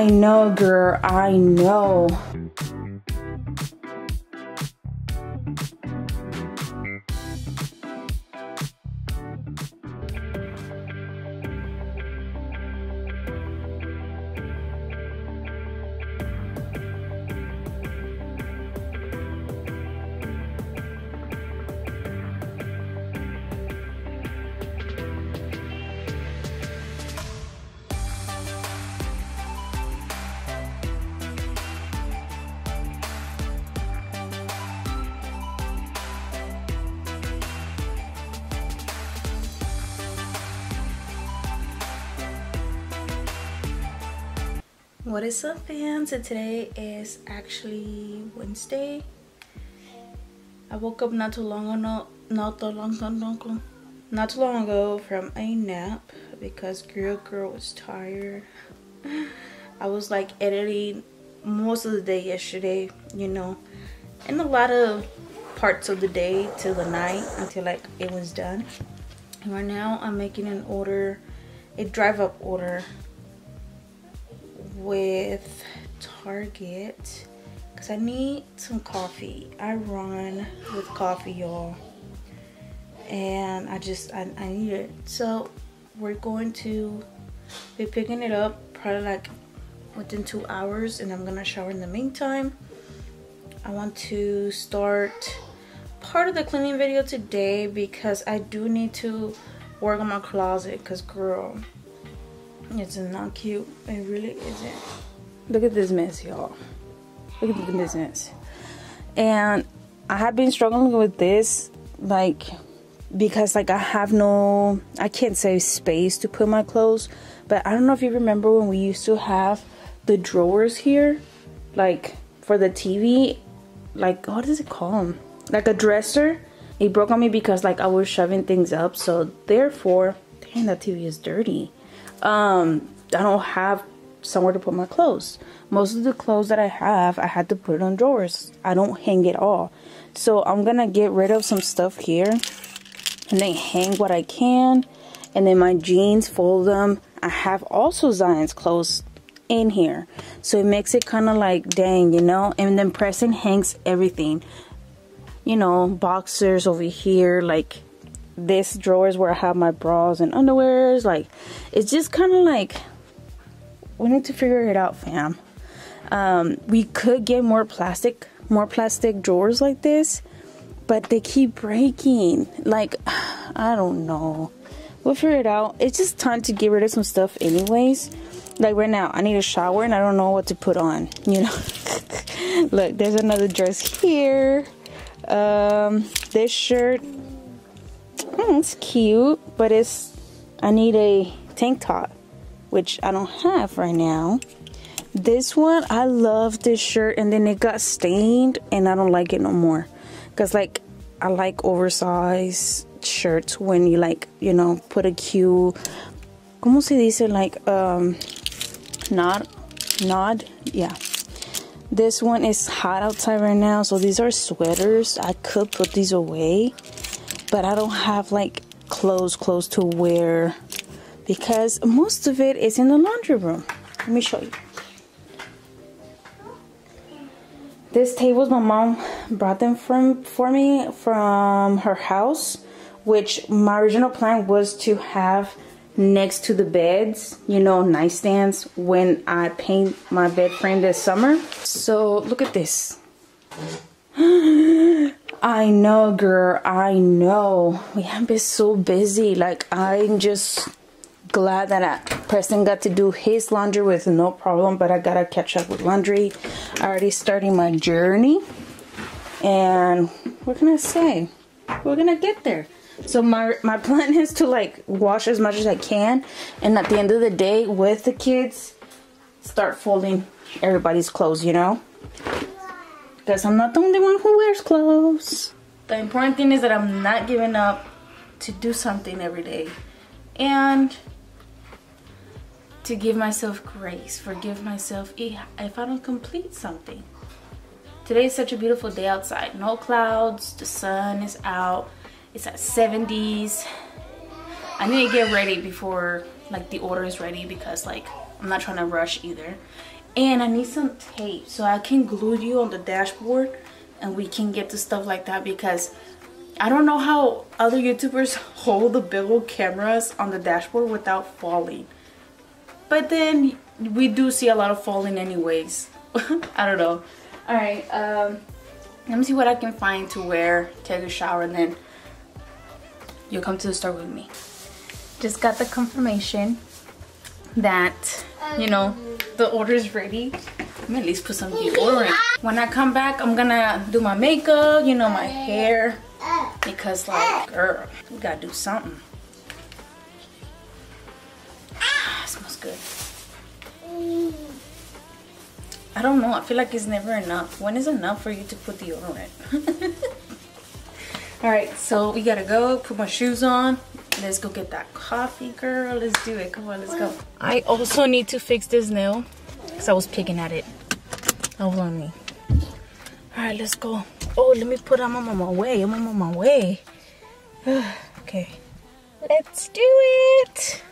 I know, girl. I know. What is up fans? And today is actually Wednesday. I woke up not too long ago, not too long, ago, not too long ago from a nap because Girl Girl was tired. I was like editing most of the day yesterday, you know, and a lot of parts of the day till the night until like it was done. And right now I'm making an order, a drive up order with Target because I need some coffee. I run with coffee, y'all. And I just, I, I need it. So we're going to be picking it up probably like within two hours and I'm gonna shower in the meantime. I want to start part of the cleaning video today because I do need to work on my closet because girl, it's not cute. It really isn't. Look at this mess, y'all. Look at this mess. And I have been struggling with this, like, because, like, I have no, I can't say space to put my clothes. But I don't know if you remember when we used to have the drawers here, like, for the TV. Like, what does it call Like a dresser. It broke on me because, like, I was shoving things up. So, therefore, dang, that TV is dirty um, I don't have somewhere to put my clothes. Most of the clothes that I have, I had to put it on drawers. I don't hang it all. So I'm gonna get rid of some stuff here and then hang what I can. And then my jeans, fold them. I have also Zion's clothes in here. So it makes it kind of like, dang, you know? And then Preston hangs everything. You know, boxers over here, like this drawer is where I have my bras and underwears. Like, it's just kind of like, we need to figure it out, fam. Um, we could get more plastic, more plastic drawers like this, but they keep breaking. Like, I don't know. We'll figure it out. It's just time to get rid of some stuff anyways. Like right now, I need a shower and I don't know what to put on, you know. Look, there's another dress here. Um, this shirt Hmm, it's cute, but it's I need a tank top, which I don't have right now. This one, I love this shirt, and then it got stained, and I don't like it no more. Cause like I like oversized shirts when you like you know put a cute, como se dice like um, nod, nod, yeah. This one is hot outside right now, so these are sweaters. I could put these away but I don't have like clothes clothes to wear because most of it is in the laundry room. Let me show you. This tables my mom brought them from for me from her house which my original plan was to have next to the beds you know nightstands when I paint my bed frame this summer. So look at this I know, girl. I know. We have been so busy. Like, I'm just glad that I, Preston got to do his laundry with no problem, but I gotta catch up with laundry. I already starting my journey. And what can I say? We're gonna get there. So my my plan is to like wash as much as I can and at the end of the day with the kids start folding everybody's clothes, you know? Because I'm not the only one who wears clothes. The important thing is that I'm not giving up to do something every day and to give myself grace, forgive myself if I don't complete something. Today is such a beautiful day outside. No clouds, the sun is out, it's at 70s. I need to get ready before like the order is ready because like I'm not trying to rush either. And I need some tape so I can glue you on the dashboard and we can get to stuff like that because I don't know how other YouTubers hold the big old cameras on the dashboard without falling. But then we do see a lot of falling anyways. I don't know. Alright, um, let me see what I can find to wear, take a shower, and then you'll come to the store with me. Just got the confirmation that, you know, the order is ready. Me at least put some deodorant. When I come back, I'm gonna do my makeup, you know, my hair. Because like, girl, we gotta do something. Ah, smells good. I don't know. I feel like it's never enough. When is enough for you to put deodorant? Alright, so we gotta go. Put my shoes on. Let's go get that coffee, girl. Let's do it. Come on, let's go. I also need to fix this nail because I was picking at it. That was on me. Alright, let's go. Oh, let me put on my way. I'm on my way. okay. Let's do it.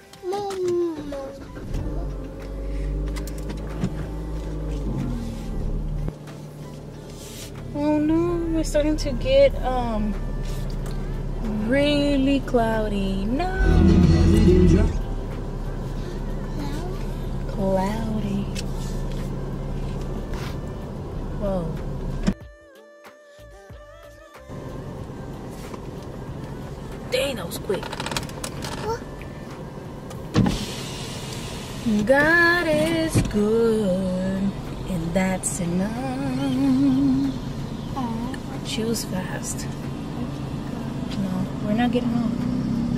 Oh no, we're starting to get um really cloudy. No. Cloudy. Whoa. Dang, that was quick. God is good, and that's enough. Choose fast. No, we're not getting off.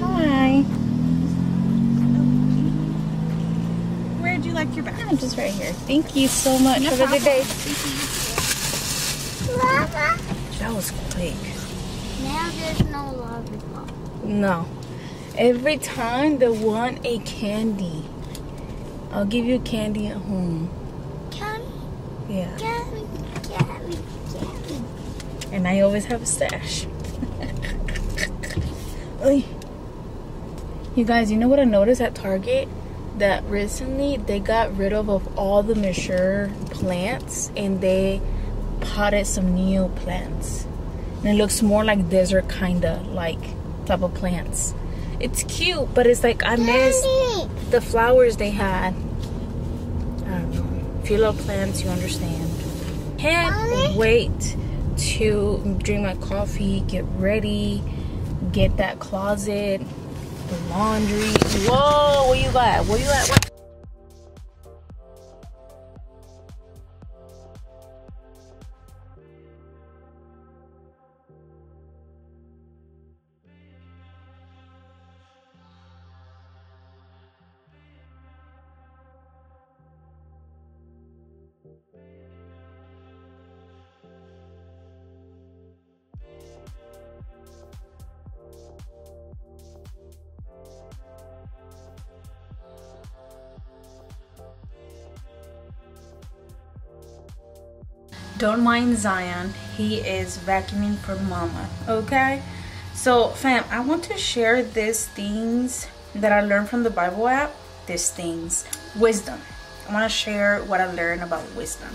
Hi. Where'd you like your bag? I'm just right here. Thank you so much. Have a good day. Mama, That was quick. now there's no lollipop. No. Every time they want a candy. I'll give you candy at home. Candy, Yeah. candy, candy, candy. And I always have a stash. Oy. you guys, you know what I noticed at Target? That recently they got rid of, of all the mature plants and they potted some new plants. And it looks more like desert kinda like type of plants. It's cute, but it's like I miss the flowers they had. I don't know. If you love plants, you understand. Can't wait to drink my coffee, get ready, get that closet, the laundry. Whoa, where you at? Where you at? What? Don't mind Zion. He is vacuuming for mama. Okay? So, fam, I want to share these things that I learned from the Bible app. These things. Wisdom. I want to share what I learned about wisdom.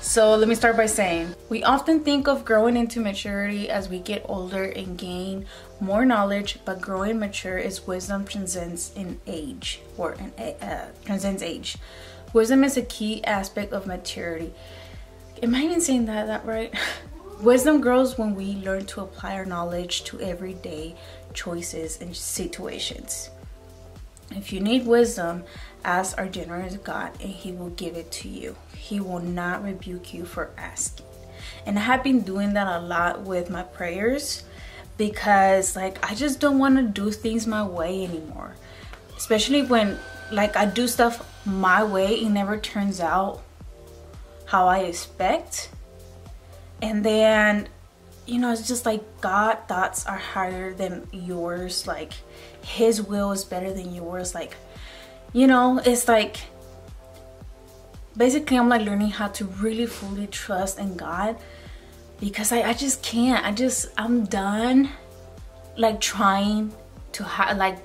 So, let me start by saying we often think of growing into maturity as we get older and gain more knowledge, but growing mature is wisdom transcends in age or in, uh, transcends age. Wisdom is a key aspect of maturity. Am I even saying that that right? Wisdom grows when we learn to apply our knowledge to everyday choices and situations. If you need wisdom, ask our generous God and He will give it to you. He will not rebuke you for asking. And I have been doing that a lot with my prayers because, like, I just don't want to do things my way anymore. Especially when, like, I do stuff my way, it never turns out how I expect. And then, you know, it's just like God thoughts are higher than yours. Like his will is better than yours. Like, you know, it's like basically I'm like learning how to really fully trust in God because I, I just can't. I just I'm done like trying to ha- like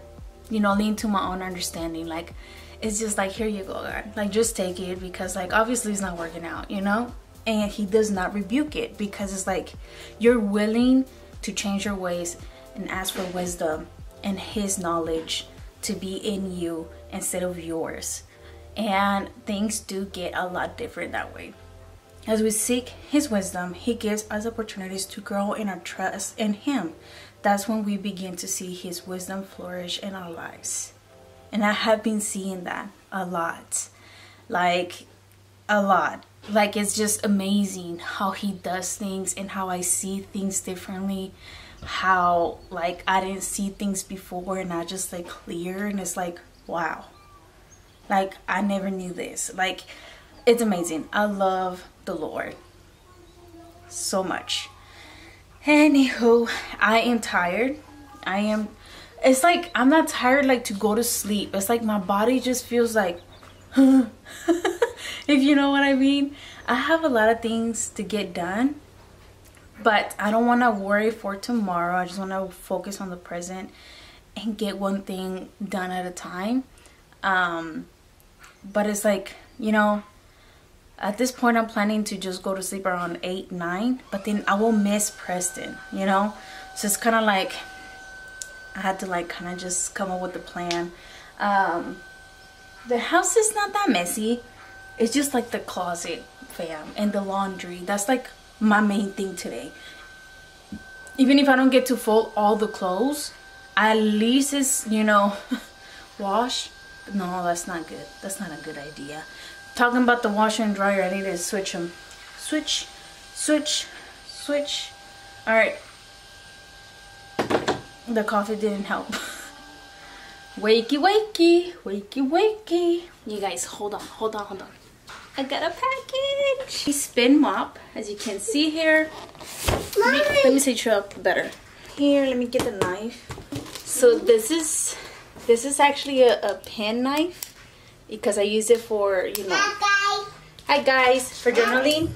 you know lean to my own understanding like it's just like here you go god like just take it because like obviously it's not working out you know? And he does not rebuke it because it's like you're willing to change your ways and ask for wisdom and his knowledge to be in you instead of yours. And things do get a lot different that way. As we seek his wisdom he gives us opportunities to grow in our trust in him. That's when we begin to see his wisdom flourish in our lives and i have been seeing that a lot. Like a lot. Like it's just amazing how he does things and how I see things differently. How like I didn't see things before and I just like clear and it's like wow. Like I never knew this. Like it's amazing. I love the Lord so much. Anywho I am tired. I am it's like I'm not tired like to go to sleep it's like my body just feels like if you know what I mean. I have a lot of things to get done, but I don't want to worry for tomorrow. I just want to focus on the present and get one thing done at a time. Um, but it's like, you know, at this point I'm planning to just go to sleep around 8, 9, but then I will miss Preston, you know? So it's kind of like, I had to like kind of just come up with a plan. Um, the house is not that messy. It's just like the closet fam and the laundry. That's like my main thing today. Even if i don't get to fold all the clothes at least it's you know wash. No that's not good. That's not a good idea. Talking about the washer and dryer i need to switch them switch switch switch. All right the coffee didn't help wakey wakey wakey wakey you guys hold on hold on hold on I got a package. A spin mop, as you can see here. Let me, let me set you up better. Here, let me get the knife. So this is this is actually a, a pen knife because I use it for you know. Hi guys. Hi guys for journaling.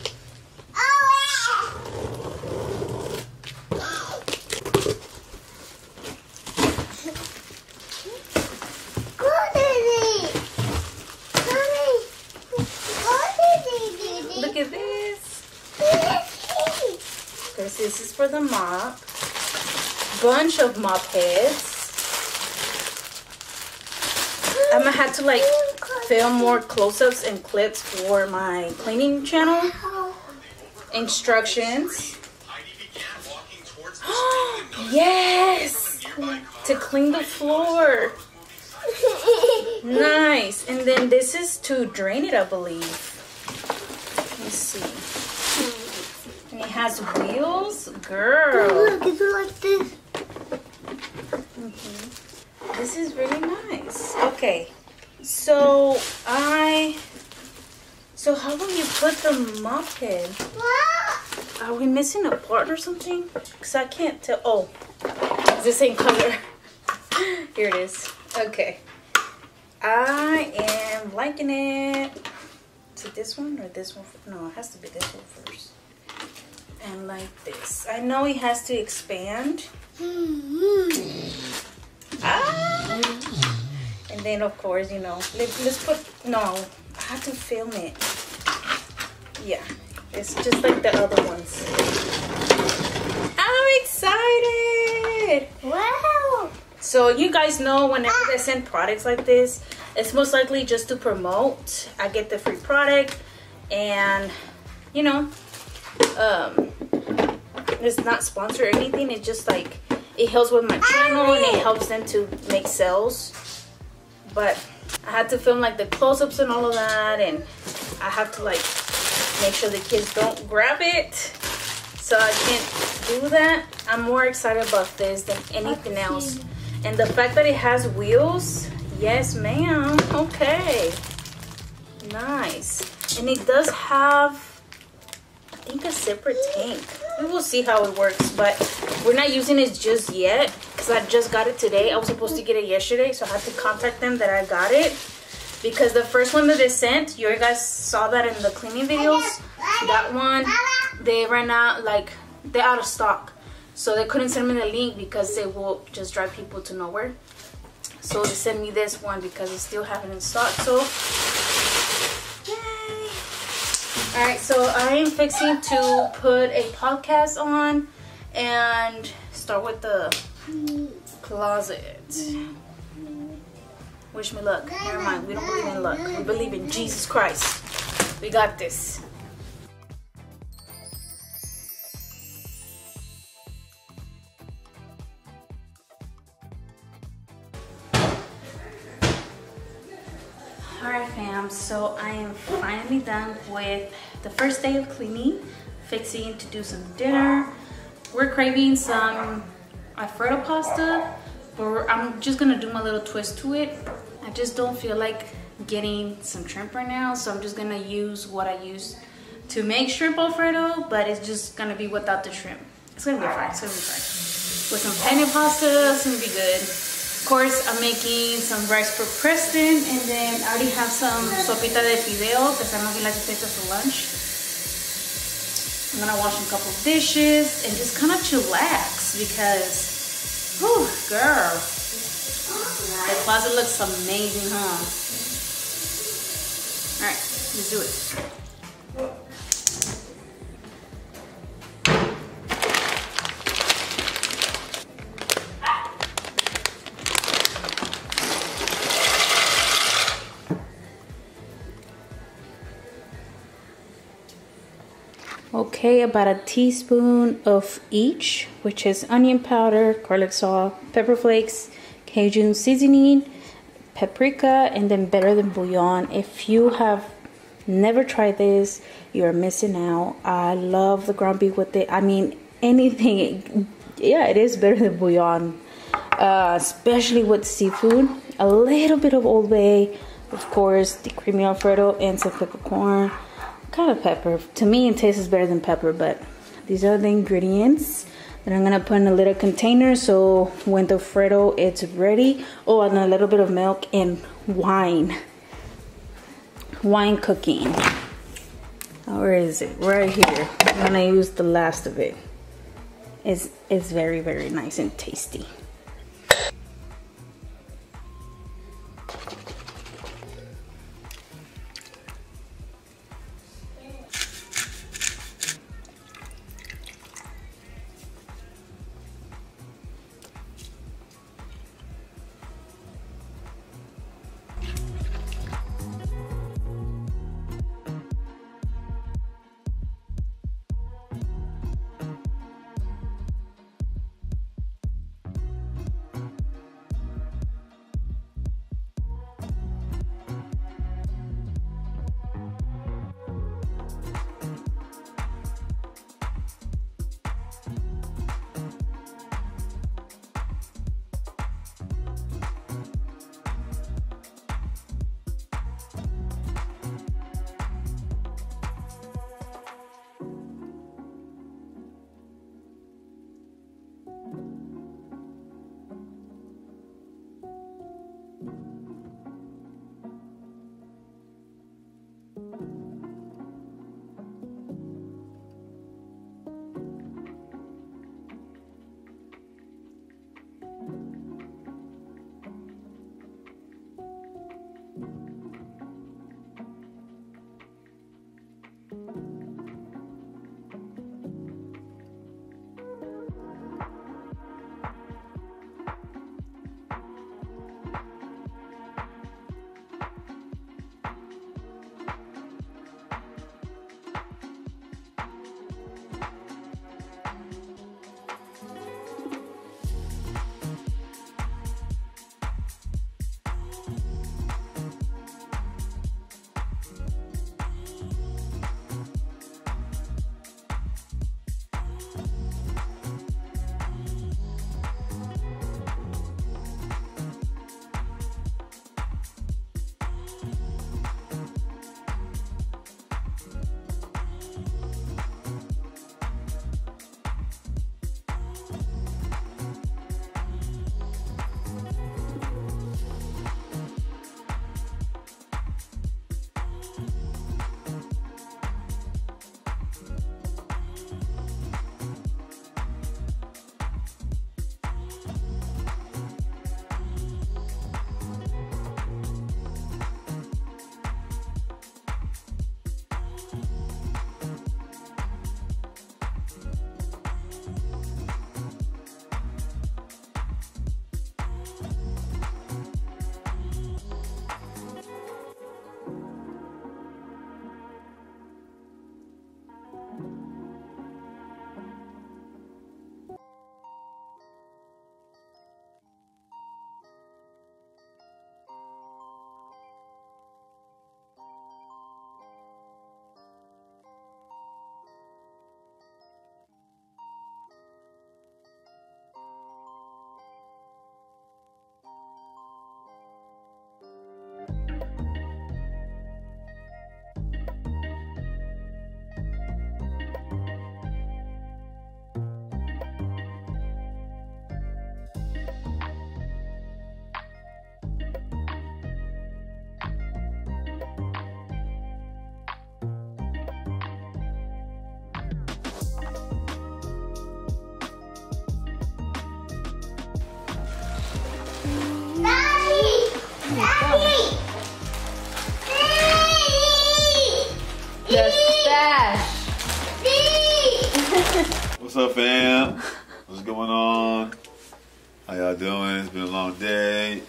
This is for the mop. Bunch of mop heads. I'm gonna have to like film more close-ups and clips for my cleaning channel. Instructions. yes! To clean the floor. nice. And then this is to drain it, I believe. Let's see And It has wheels? Girl. look, it's like this. -hmm. This is really nice. Okay. So I so how will you put the mop head? Are we missing a part or something? Because I can't tell. Oh, it's the same color. Here it is. Okay. I am liking it. Is it this one or this one? No, it has to be this one first and like this. I know it has to expand. Ah! And then of course, you know, let, us put, no, I have to film it. Yeah, it's just like the other ones. I'm excited! Wow! So you guys know whenever they send products like this, it's most likely just to promote. I get the free product and, you know, um, it's not sponsored or anything. It's just like it helps with my channel and it helps them to make sales. But I had to film like the close-ups and all of that, and I have to like make sure the kids don't grab it. So I can't do that. I'm more excited about this than anything else. And the fact that it has wheels, yes ma'am, okay. Nice. And it does have I think a separate tank. We will see how it works, but we're not using it just yet because I just got it today. I was supposed to get it yesterday, so I had to contact them that I got it because the first one that they sent, you guys saw that in the cleaning videos. That one, they ran out, like, they're out of stock. So they couldn't send me the link because it will just drive people to nowhere. So they sent me this one because they still have it in stock. So! All right, so I am fixing to put a podcast on and start with the closet. Wish me luck. Never mind. We don't believe in luck. We believe in Jesus Christ. We got this. Alright fam, so I am finally done with the first day of cleaning, fixing to do some dinner. We're craving some Alfredo pasta, but I'm just gonna do my little twist to it. I just don't feel like getting some shrimp right now, so I'm just gonna use what I use to make shrimp Alfredo, but it's just gonna be without the shrimp. It's gonna be fine, it's gonna be fine. With some penne pasta, it's gonna be good. Of course, I'm making some rice for Preston, and then I already have some sopita de fideo, because know he likes to take this for lunch. I'm gonna wash a couple of dishes and just kind of chillax because, whew, girl, the closet looks amazing, huh? All right, let's do it. Okay, about a teaspoon of each, which is onion powder, garlic salt, pepper flakes, Cajun seasoning, paprika, and then better than bouillon. If you have never tried this, you're missing out. I love the ground beef with it. I mean, anything, yeah, it is better than bouillon, uh, especially with seafood. A little bit of Old Bay, of course, the creamy Alfredo, and some peppercorn kind of pepper. To me, it tastes better than pepper, but these are the ingredients that I'm gonna put in a little container so when the Alfredo it's ready. Oh, and a little bit of milk and wine. Wine cooking. Where is it? Right here. I'm gonna use the last of it. It's, it's very, very nice and tasty. Up, fam? What's going on? How y'all doing? It's been a long day.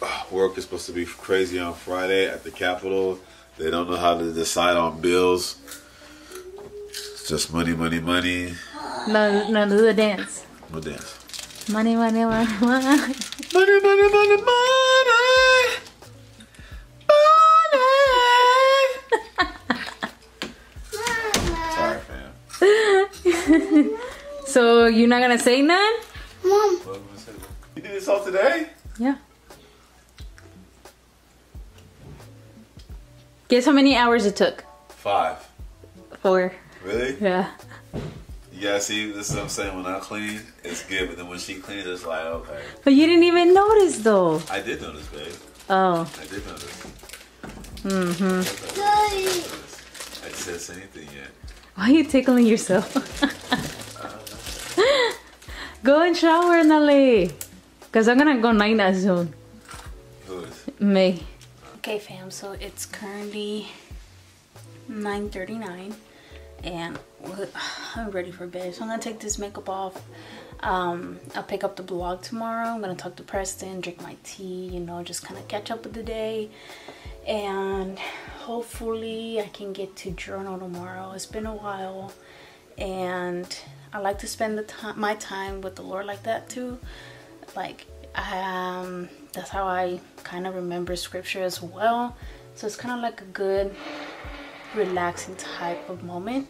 Work is supposed to be crazy on Friday at the Capitol. They don't know how to decide on bills. It's just money, money, money. No, no, do the dance. No dance. Money, money, money, money. Money, money, money, money. So you're not gonna say none? Mom, What was I gonna say? You did this all today? Yeah. Guess how many hours it took? Five. Four. Really? Yeah. Yeah, see, this is what I'm saying. When I clean, it's good, but then when she cleans, it's like, okay. But you didn't even notice though. I did notice, babe. Oh. I did notice. Mm-hmm. I just didn't say anything yet. Why are you tickling yourself? go and shower, Nale. Cause I'm gonna go night night soon. Who is? Me. Okay, fam. So it's currently 9:39, and I'm ready for bed. So I'm gonna take this makeup off. Um, I'll pick up the vlog tomorrow. I'm gonna talk to Preston, drink my tea, you know, just kind of catch up with the day, and hopefully I can get to journal tomorrow. It's been a while, and I like to spend the time, my time with the Lord like that too. Like, um, that's how I kind of remember scripture as well. So it's kind of like a good, relaxing type of moment.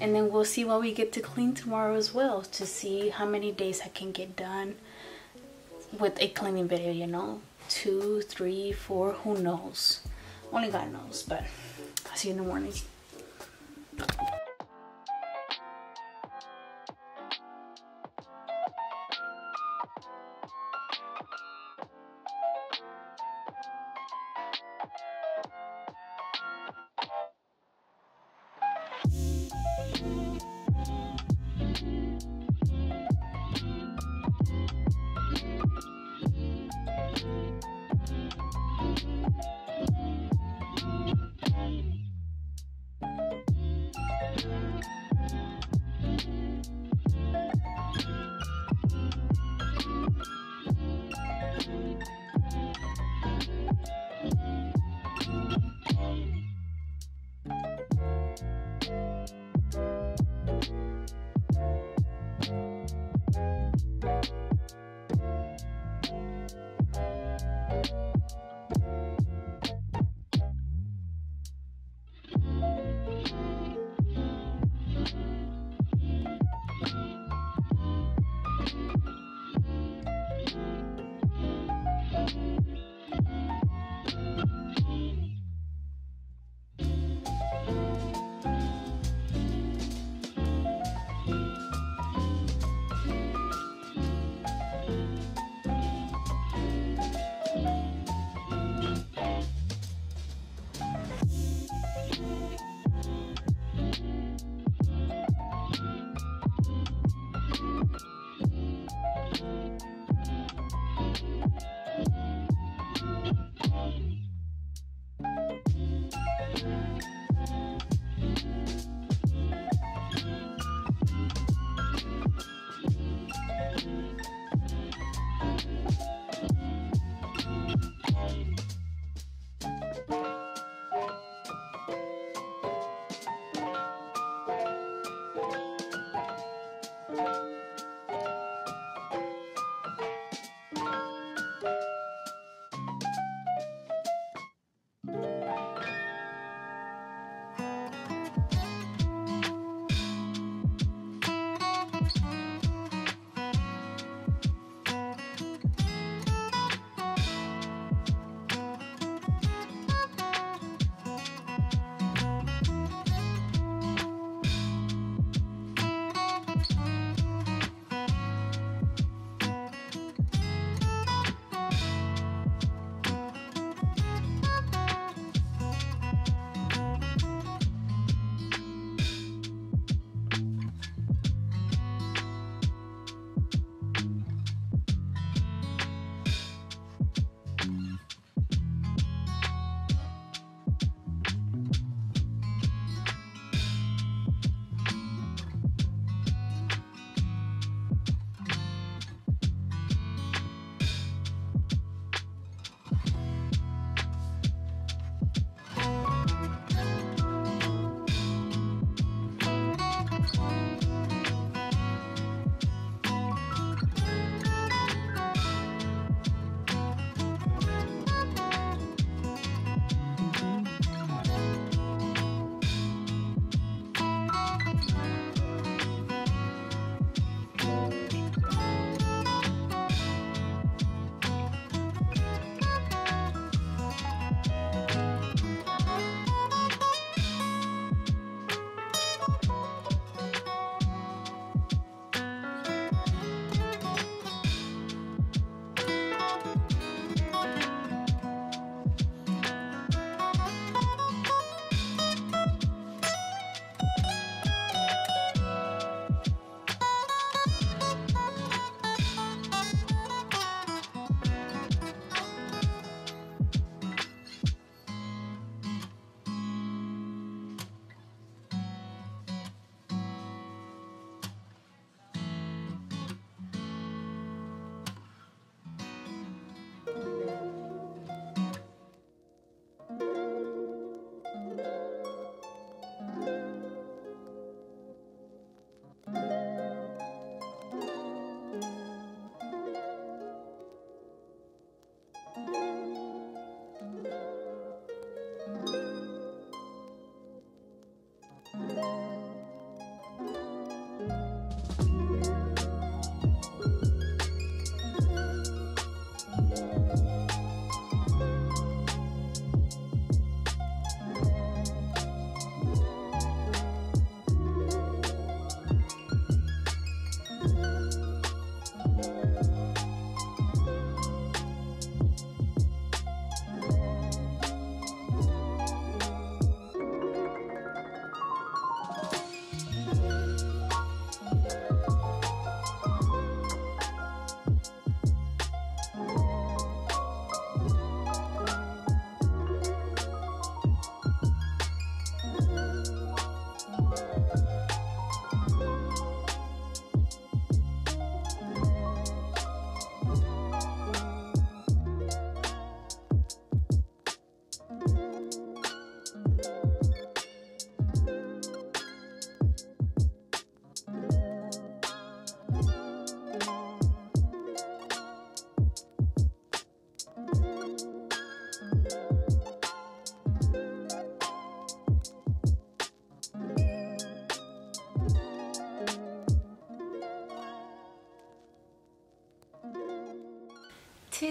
And then we'll see what we get to clean tomorrow as well to see how many days I can get done with a cleaning video, you know. Two, three, four, who knows? Only God knows, but I'll see you in the morning.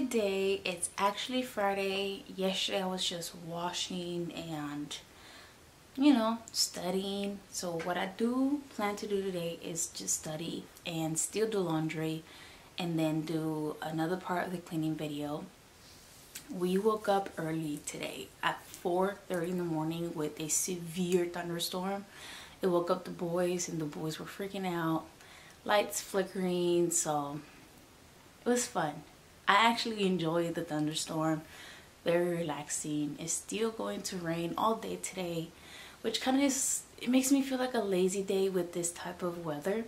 Today it's actually Friday. Yesterday I was just washing and you know studying. So what I do plan to do today is just study and still do laundry and then do another part of the cleaning video. We woke up early today at 4:30 in the morning with a severe thunderstorm. It woke up the boys and the boys were freaking out. Lights flickering so it was fun I actually enjoy the thunderstorm. Very relaxing. It's still going to rain all day today which kind of is it makes me feel like a lazy day with this type of weather.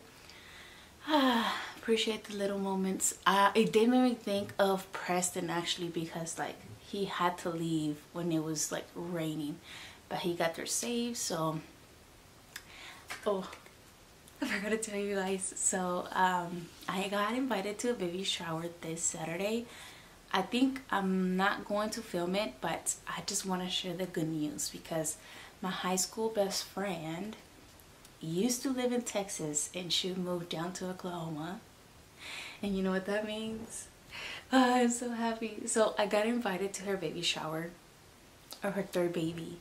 Ah appreciate the little moments. Uh, it did make me think of Preston actually because like he had to leave when it was like raining but he got there safe so oh I forgot to tell you guys. So um, I got invited to a baby shower this Saturday. I think I'm not going to film it but I just want to share the good news because my high school best friend used to live in Texas and she moved down to Oklahoma. And you know what that means? Oh, I'm so happy. So I got invited to her baby shower or her third baby.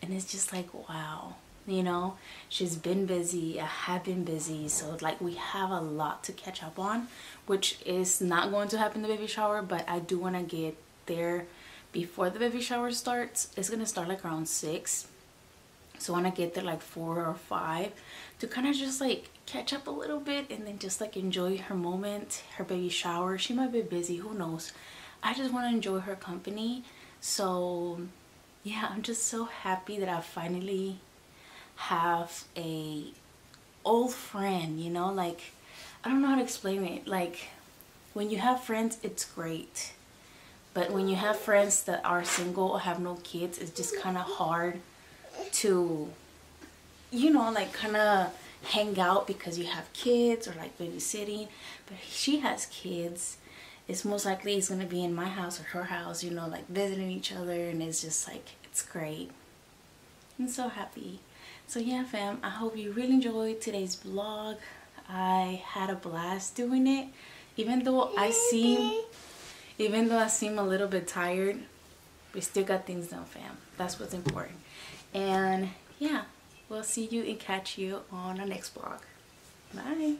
And it's just like wow you know? She's been busy i have been busy so like we have a lot to catch up on which is not going to happen the baby shower but i do want to get there before the baby shower starts. It's gonna start like around six. So I want to get there like four or five to kind of just like catch up a little bit and then just like enjoy her moment her baby shower. She might be busy who knows? I just want to enjoy her company. So yeah I'm just so happy that I finally have a old friend you know like I don't know how to explain it. Like when you have friends it's great. But when you have friends that are single or have no kids it's just kind of hard to you know like kind of hang out because you have kids or like babysitting. But she has kids it's most likely it's going to be in my house or her house you know like visiting each other and it's just like it's great. I'm so happy so yeah fam i hope you really enjoyed today's vlog. I had a blast doing it. Even though i seem even though i seem a little bit tired we still got things done fam. That's what's important. And yeah we'll see you and catch you on our next vlog. Bye